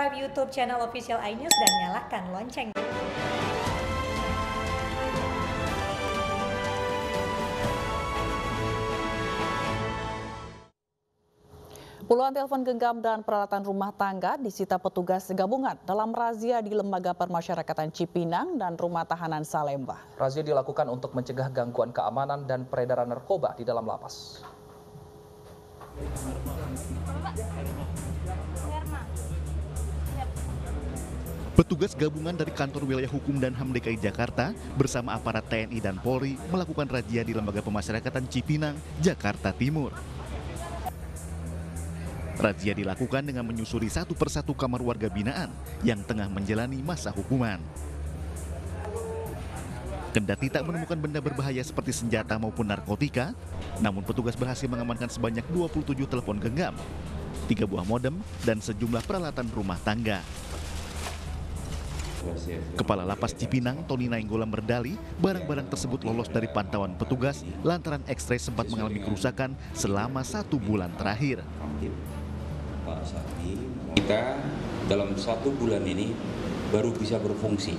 subscribe YouTube channel official iNews dan nyalakan lonceng. Puluhan telepon genggam dan peralatan rumah tangga disita petugas gabungan dalam razia di Lembaga Permasyarakatan Cipinang dan Rumah Tahanan Salemba. Razia dilakukan untuk mencegah gangguan keamanan dan peredaran narkoba di dalam lapas. Petugas gabungan dari Kantor Wilayah Hukum dan HAM DKI Jakarta bersama aparat TNI dan Polri melakukan razia di Lembaga Pemasyarakatan Cipinang, Jakarta Timur. Razia dilakukan dengan menyusuri satu persatu kamar warga binaan yang tengah menjalani masa hukuman. Kendati tak menemukan benda berbahaya seperti senjata maupun narkotika, namun petugas berhasil mengamankan sebanyak 27 telepon genggam, tiga buah modem, dan sejumlah peralatan rumah tangga. Kepala Lapas Cipinang, Tony Nainggolan berdali, barang-barang tersebut lolos dari pantauan petugas lantaran X-ray sempat mengalami kerusakan selama satu bulan terakhir. Kita dalam satu bulan ini baru bisa berfungsi.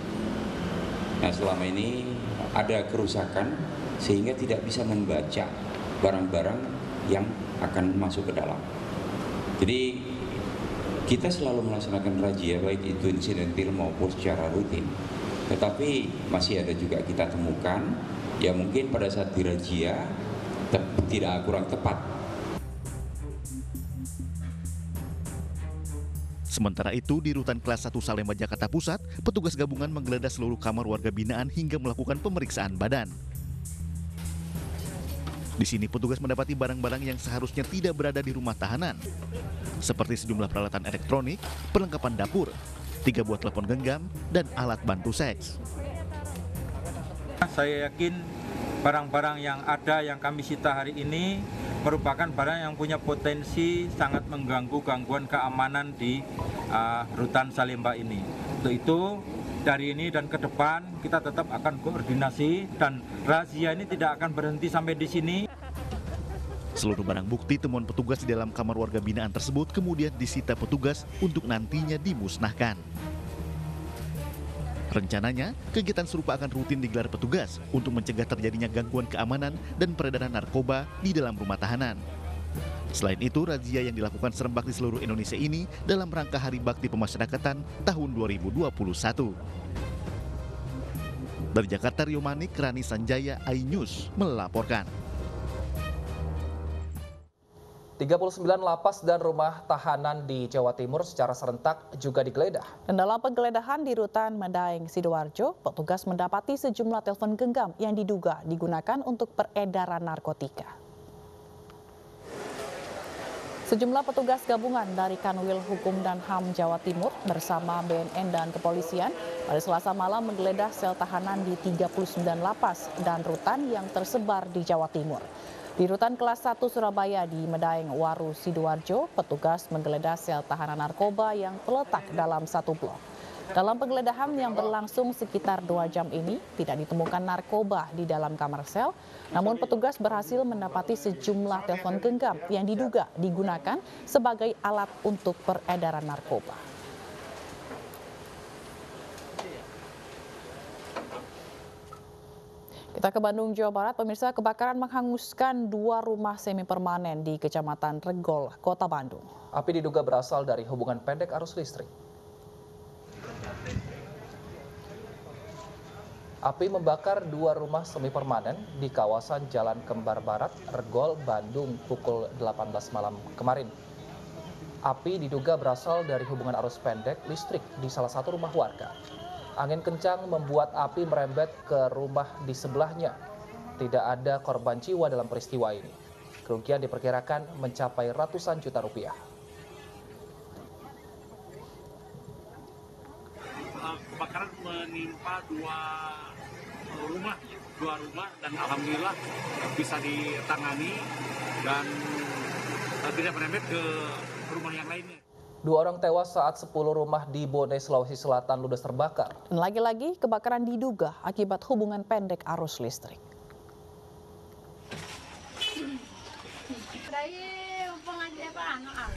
Nah selama ini ada kerusakan sehingga tidak bisa membaca barang-barang yang akan masuk ke dalam. Jadi kita selalu melaksanakan razia baik itu insidentil maupun secara rutin. Tetapi masih ada juga kita temukan ya mungkin pada saat dirazia tidak kurang tepat Sementara itu, di rutan kelas 1 Salemba, Jakarta Pusat, petugas gabungan menggeledah seluruh kamar warga binaan hingga melakukan pemeriksaan badan. Di sini petugas mendapati barang-barang yang seharusnya tidak berada di rumah tahanan, seperti sejumlah peralatan elektronik, perlengkapan dapur, tiga buah telepon genggam, dan alat bantu seks. Saya yakin barang-barang yang ada yang kami sita hari ini merupakan barang yang punya potensi sangat mengganggu gangguan keamanan di uh, rutan Salemba ini. Untuk itu dari ini dan ke depan kita tetap akan koordinasi dan razia ini tidak akan berhenti sampai di sini. Seluruh barang bukti temuan petugas di dalam kamar warga binaan tersebut kemudian disita petugas untuk nantinya dimusnahkan. Rencananya, kegiatan serupa akan rutin digelar petugas untuk mencegah terjadinya gangguan keamanan dan peredaran narkoba di dalam rumah tahanan. Selain itu, razia yang dilakukan serempak di seluruh Indonesia ini dalam rangka Hari Bakti Pemasyarakatan tahun 2021. Dari Jakarta, Rio Manik, Rani Sanjaya, iNews melaporkan. 39 lapas dan rumah tahanan di Jawa Timur secara serentak juga digeledah. Dan dalam penggeledahan di rutan Medaeng, Sidoarjo, petugas mendapati sejumlah telepon genggam yang diduga digunakan untuk peredaran narkotika. Sejumlah petugas gabungan dari Kanwil Hukum dan HAM Jawa Timur bersama BNN dan kepolisian pada selasa malam menggeledah sel tahanan di 39 lapas dan rutan yang tersebar di Jawa Timur. Di rutan kelas 1 Surabaya di Medaeng Waru Sidoarjo, petugas menggeledah sel tahanan narkoba yang terletak dalam satu blok. Dalam penggeledahan yang berlangsung sekitar dua jam ini, tidak ditemukan narkoba di dalam kamar sel, namun petugas berhasil mendapati sejumlah telepon genggam yang diduga digunakan sebagai alat untuk peredaran narkoba. Kita ke Bandung, Jawa Barat. Pemirsa, kebakaran menghanguskan dua rumah semi permanen di Kecamatan Regol, Kota Bandung. Api diduga berasal dari hubungan pendek arus listrik. Api membakar dua rumah semi permanen di kawasan Jalan Kembar Barat, Regol, Bandung pukul 18 malam kemarin. Api diduga berasal dari hubungan arus pendek listrik di salah satu rumah warga. Angin kencang membuat api merembet ke rumah di sebelahnya. Tidak ada korban jiwa dalam peristiwa ini. Kerugian diperkirakan mencapai ratusan juta rupiah. Kebakaran menimpa dua rumah, dua rumah dan alhamdulillah bisa ditangani dan tidak merembet ke rumah yang lainnya. Dua orang tewas saat 10 rumah di Bone, Sulawesi Selatan ludes terbakar. Dan lagi-lagi kebakaran diduga akibat hubungan pendek arus listrik.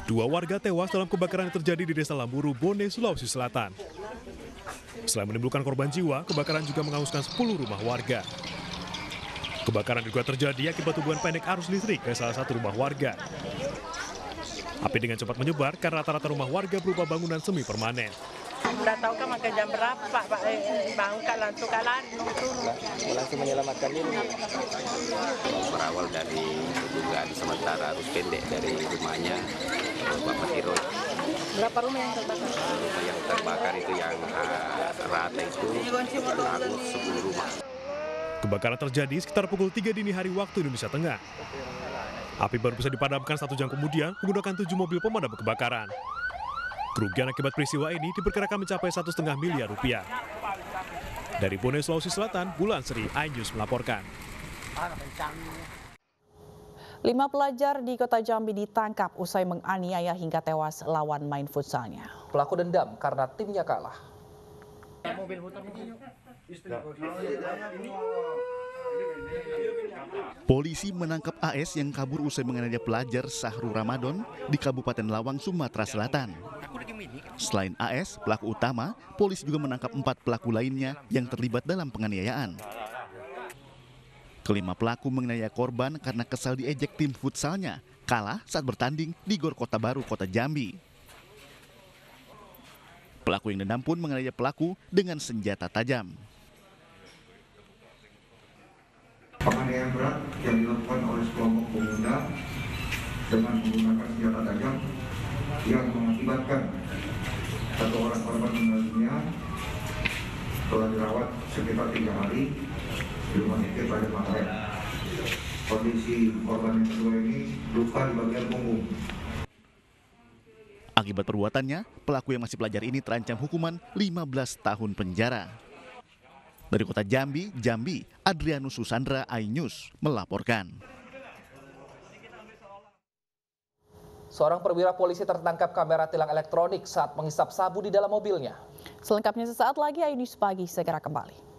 Dua warga tewas dalam kebakaran yang terjadi di Desa Lamburu, Bone, Sulawesi Selatan. Selain menimbulkan korban jiwa, kebakaran juga menghanguskan 10 rumah warga. Kebakaran juga terjadi akibat hubungan pendek arus listrik ke salah satu rumah warga. Api dengan cepat menyebar karena rata-rata rumah warga berupa bangunan semi permanen. Udah tahu kan makan jam berapa Pak eh, bangkat langsung kan lari turun. langsung menyelamatkan diri. Berawal dari dugaan sementara arus pendek dari rumahnya Bapak Tiro. Berapa rumah yang terbakar? Yang terbakar itu yang uh, rata itu hangus 10 rumah. Kebakaran terjadi sekitar pukul 3 dini hari waktu Indonesia Tengah. Api baru bisa dipadamkan satu jam kemudian menggunakan tujuh mobil pemadam kebakaran. Kerugian akibat peristiwa ini diperkirakan mencapai satu setengah miliar rupiah. Dari Bone, Sulawesi Selatan, Bulan Seri, iNews melaporkan. Lima pelajar di kota Jambi ditangkap usai menganiaya hingga tewas lawan main futsalnya. Pelaku dendam karena timnya kalah. Polisi menangkap AS yang kabur usai menganiaya pelajar Sahru Ramadan di Kabupaten Lawang, Sumatera Selatan. Selain AS, pelaku utama, polisi juga menangkap empat pelaku lainnya yang terlibat dalam penganiayaan. Kelima pelaku menganiaya korban karena kesal diejek tim futsalnya, kalah saat bertanding di Gor Kota Baru, Kota Jambi. Pelaku yang dendam pun menganiaya pelaku dengan senjata tajam. penganiayaan berat yang dilakukan oleh sekelompok pemuda dengan menggunakan senjata tajam yang mengakibatkan satu orang korban meninggal dunia telah dirawat sekitar tiga hari di rumah sakit Manggarai. Kondisi korban yang kedua ini luka di bagian punggung. Akibat perbuatannya, pelaku yang masih pelajar ini terancam hukuman 15 tahun penjara. Dari kota Jambi, Jambi, Adrianus Susandra, iNews melaporkan. Seorang perwira polisi tertangkap kamera tilang elektronik saat menghisap sabu di dalam mobilnya. Selengkapnya sesaat lagi iNews Pagi segera kembali.